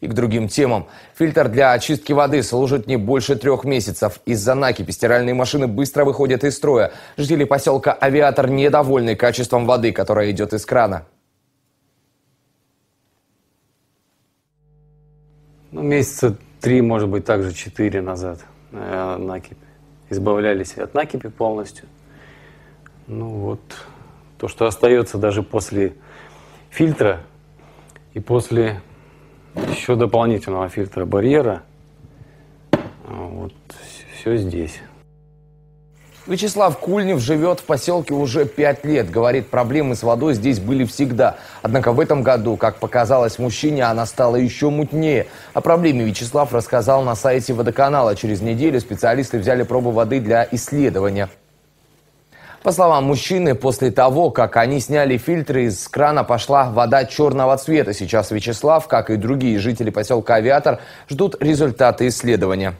И к другим темам. Фильтр для очистки воды служит не больше трех месяцев. Из-за накипи стиральные машины быстро выходят из строя. Жители поселка Авиатор недовольны качеством воды, которая идет из крана. Ну, месяца три, может быть, также четыре назад э, накипь. Избавлялись от накипи полностью. Ну вот, то, что остается даже после фильтра и после еще дополнительного фильтра барьера, вот все здесь. Вячеслав Кульнев живет в поселке уже пять лет. Говорит, проблемы с водой здесь были всегда. Однако в этом году, как показалось мужчине, она стала еще мутнее. О проблеме Вячеслав рассказал на сайте водоканала. Через неделю специалисты взяли пробу воды для исследования. По словам мужчины, после того, как они сняли фильтры, из крана пошла вода черного цвета. Сейчас Вячеслав, как и другие жители поселка Авиатор, ждут результаты исследования.